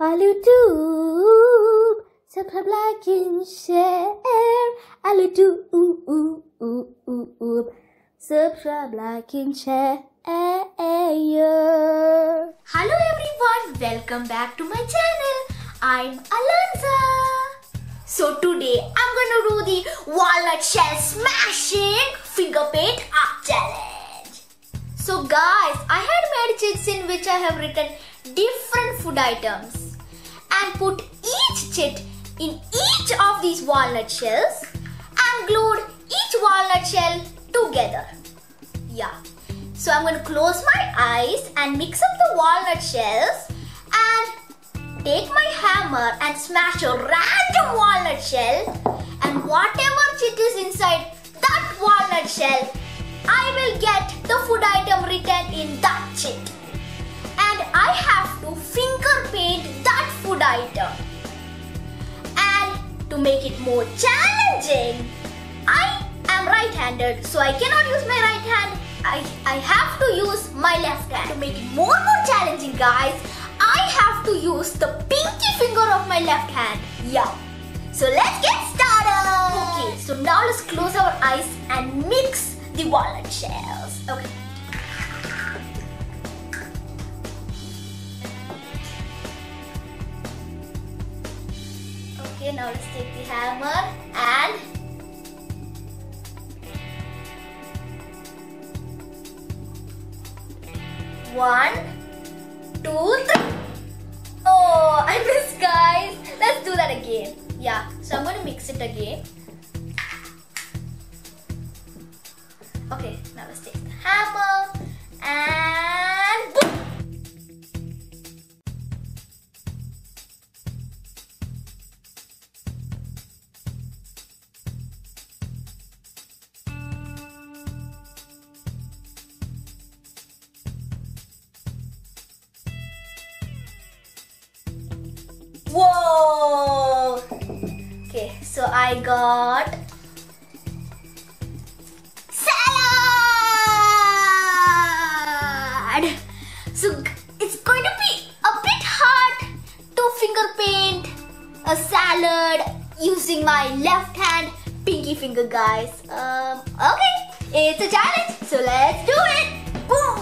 All you subscribe, and share. All you subscribe, and share. Hello everyone, welcome back to my channel. I'm Alonza. So today I'm gonna do the walnut shell smashing finger paint art challenge. So guys, I had made chits in which I have written different food items and put each chit in each of these walnut shells and glued each walnut shell together. Yeah. So I'm going to close my eyes and mix up the walnut shells and take my hammer and smash a random walnut shell and whatever chit is inside that walnut shell, I will get the food item written in that chit. I have to finger paint that food item. And to make it more challenging, I am right-handed so I cannot use my right hand I, I have to use my left hand. To make it more more challenging guys, I have to use the pinky finger of my left hand. Yeah. So let's get started. Okay, so now let's close our eyes and mix the walnut shells. Okay. Now let's take the hammer and One, two, three. Oh, I missed, guys. Let's do that again. Yeah, so I'm to mix it again. Okay, now let's take the hammer and so I got salad. So it's going to be a bit hard to finger paint a salad using my left hand pinky finger, guys. Um, okay, it's a challenge, so let's do it. Boom!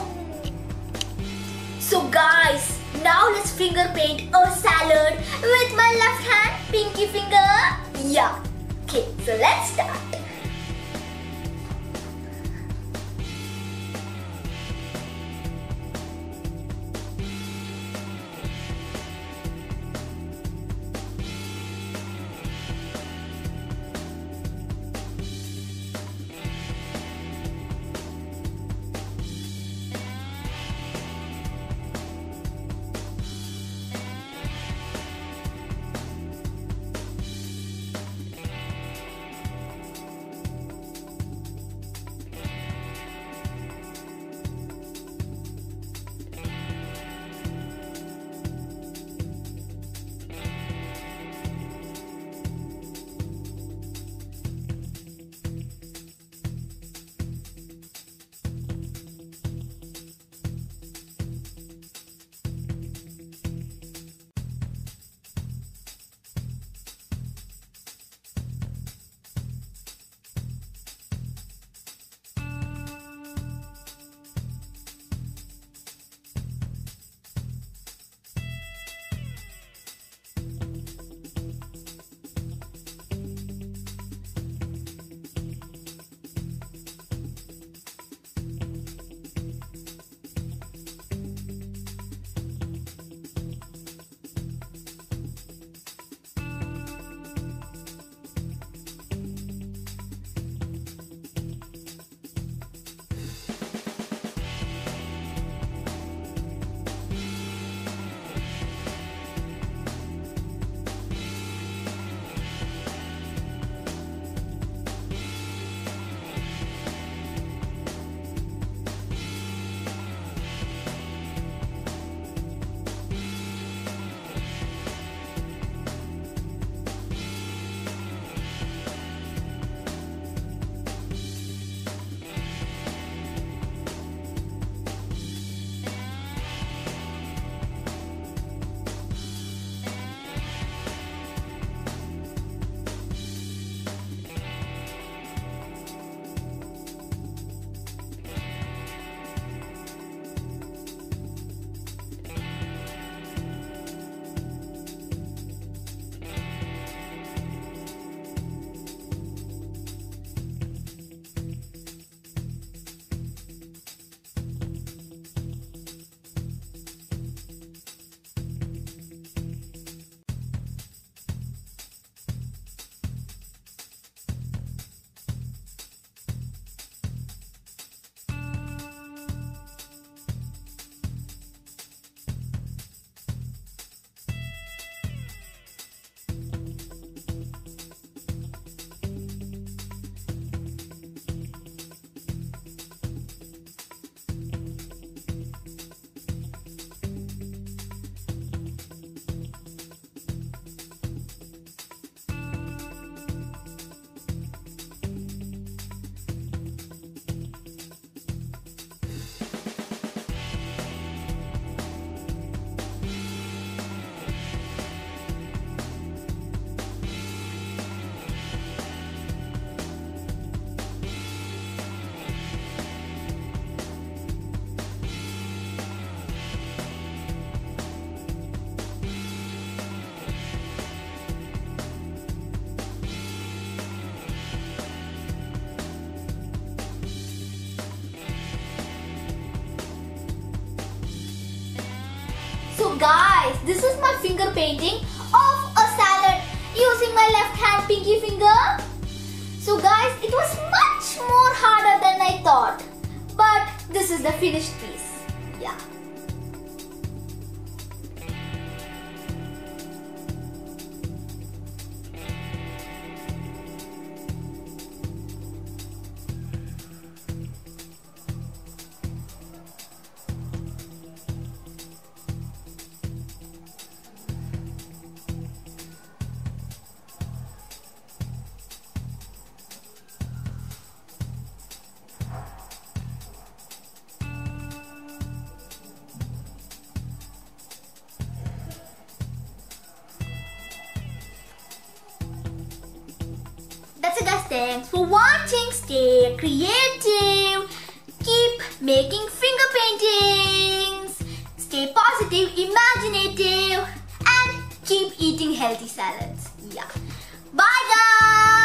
So guys, now let's finger paint a salad with my left hand pinky finger. Yeah. Okay, so let's start. So guys, this is my finger painting of a salad using my left hand pinky finger. So guys, it was much more harder than I thought. But this is the finished piece. Yeah. that's it guys. Thanks for watching. Stay creative. Keep making finger paintings. Stay positive, imaginative and keep eating healthy salads. Yeah. Bye guys.